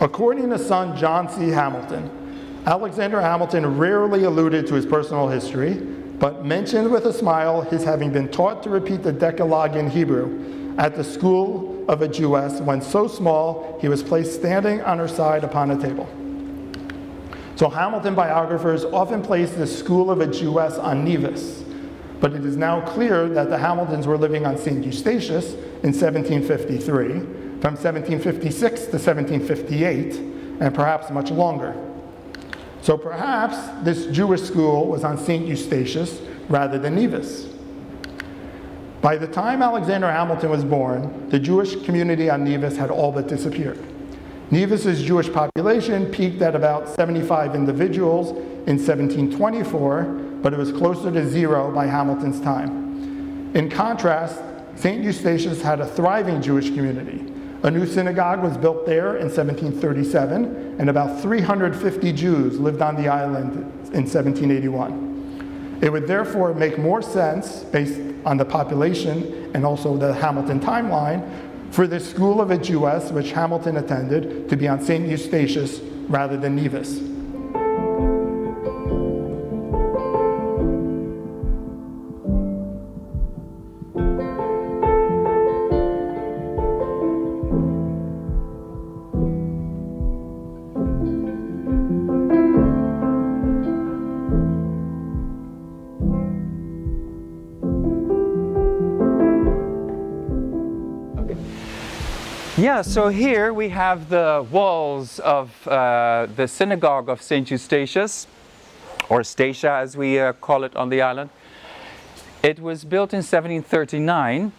According to son John C. Hamilton, Alexander Hamilton rarely alluded to his personal history, but mentioned with a smile his having been taught to repeat the Decalogue in Hebrew at the school of a Jewess when so small he was placed standing on her side upon a table. So Hamilton biographers often place the school of a Jewess on Nevis, but it is now clear that the Hamiltons were living on St. Eustatius in 1753, from 1756 to 1758, and perhaps much longer. So perhaps this Jewish school was on St. Eustatius rather than Nevis. By the time Alexander Hamilton was born, the Jewish community on Nevis had all but disappeared. Nevis's Jewish population peaked at about 75 individuals in 1724, but it was closer to zero by Hamilton's time. In contrast, St. Eustatius had a thriving Jewish community. A new synagogue was built there in 1737, and about 350 Jews lived on the island in 1781. It would therefore make more sense, based on the population and also the Hamilton timeline, for the school of a Jewess, which Hamilton attended, to be on St. Eustatius rather than Nevis. Yeah, so here we have the walls of uh, the synagogue of St. Eustatius, or Statia as we uh, call it on the island. It was built in 1739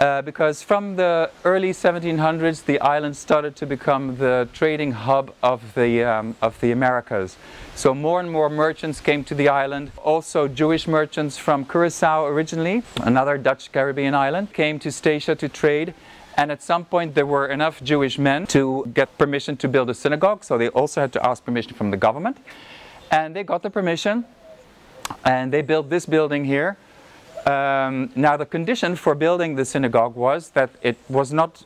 uh, because from the early 1700s the island started to become the trading hub of the, um, of the Americas. So more and more merchants came to the island. Also Jewish merchants from Curacao originally, another Dutch Caribbean island, came to Statia to trade and at some point there were enough Jewish men to get permission to build a synagogue, so they also had to ask permission from the government. And they got the permission, and they built this building here. Um, now the condition for building the synagogue was that it was not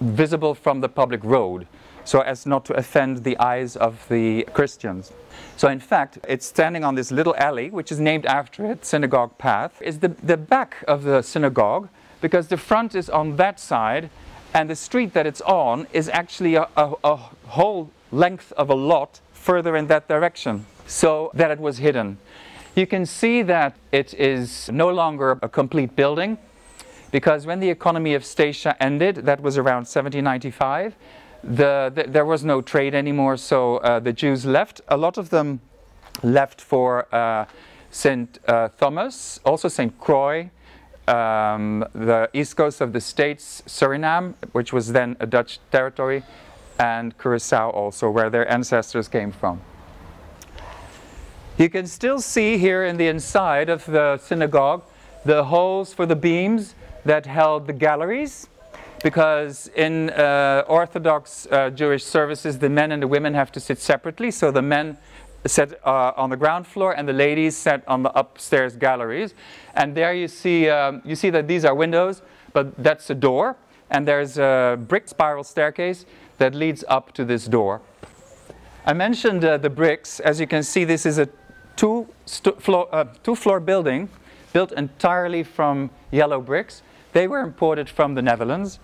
visible from the public road, so as not to offend the eyes of the Christians. So in fact, it's standing on this little alley, which is named after it, Synagogue Path, is the, the back of the synagogue, because the front is on that side and the street that it's on is actually a, a, a, whole length of a lot further in that direction so that it was hidden. You can see that it is no longer a complete building because when the economy of Statia ended, that was around 1795, the, the, there was no trade anymore, so uh, the Jews left. A lot of them left for uh, St. Uh, Thomas, also St. Croix, um, the east coast of the States, Suriname, which was then a Dutch territory, and Curacao also, where their ancestors came from. You can still see here in the inside of the synagogue the holes for the beams that held the galleries because in uh, Orthodox uh, Jewish services the men and the women have to sit separately so the men sat uh, on the ground floor and the ladies sat on the upstairs galleries. And there you see, um, you see that these are windows, but that's a door. And there's a brick spiral staircase that leads up to this door. I mentioned uh, the bricks. As you can see, this is a two floor, uh, two floor building built entirely from yellow bricks. They were imported from the Netherlands.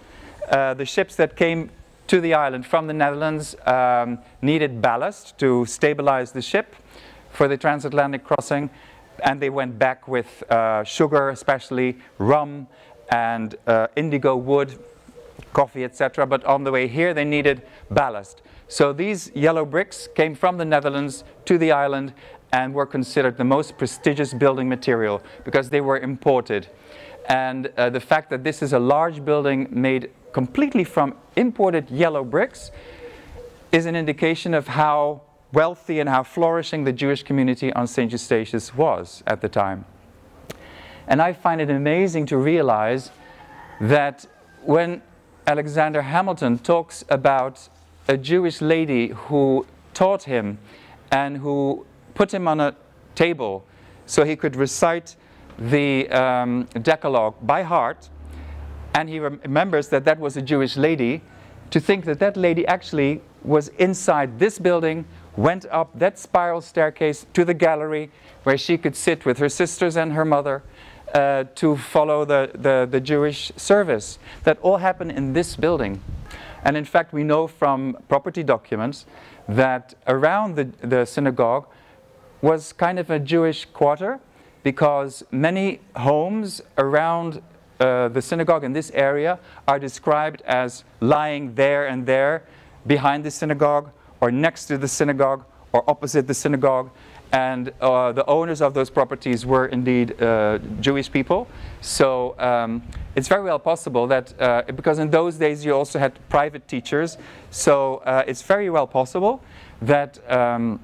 Uh, the ships that came to the island from the Netherlands um, needed ballast to stabilize the ship for the transatlantic crossing and they went back with uh, sugar especially, rum and uh, indigo wood, coffee etc. But on the way here they needed ballast. So these yellow bricks came from the Netherlands to the island and were considered the most prestigious building material because they were imported. And uh, the fact that this is a large building made completely from imported yellow bricks is an indication of how wealthy and how flourishing the Jewish community on St. Eustatius was at the time. And I find it amazing to realize that when Alexander Hamilton talks about a Jewish lady who taught him and who put him on a table so he could recite the um, Decalogue by heart, and he remembers that that was a Jewish lady, to think that that lady actually was inside this building, went up that spiral staircase to the gallery where she could sit with her sisters and her mother uh, to follow the, the, the Jewish service. That all happened in this building. And in fact, we know from property documents that around the, the synagogue was kind of a Jewish quarter because many homes around uh, the synagogue in this area are described as lying there and there behind the synagogue or next to the synagogue or opposite the synagogue and uh, the owners of those properties were indeed uh, Jewish people. So um, it's very well possible that, uh, because in those days you also had private teachers, so uh, it's very well possible that, um,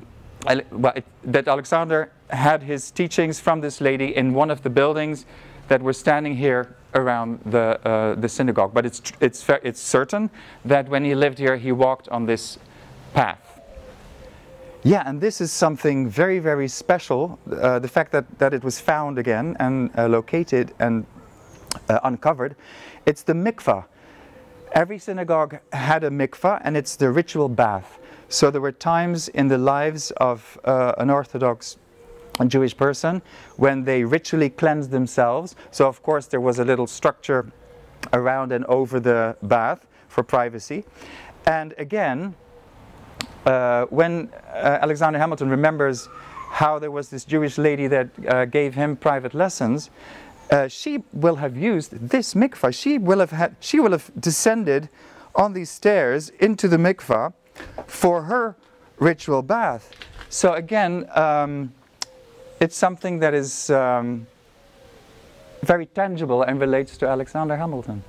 that Alexander had his teachings from this lady in one of the buildings that were standing here around the, uh, the synagogue. But it's, it's, it's certain that when he lived here, he walked on this path. Yeah, and this is something very, very special. Uh, the fact that, that it was found again and uh, located and uh, uncovered. It's the mikvah. Every synagogue had a mikvah, and it's the ritual bath. So there were times in the lives of uh, an Orthodox Jewish person when they ritually cleansed themselves. So, of course, there was a little structure around and over the bath for privacy. And again, uh, when uh, Alexander Hamilton remembers how there was this Jewish lady that uh, gave him private lessons, uh, she will have used this mikvah. She will have had, she will have descended on these stairs into the mikvah for her ritual bath. So again, um, it's something that is um, very tangible and relates to Alexander Hamilton.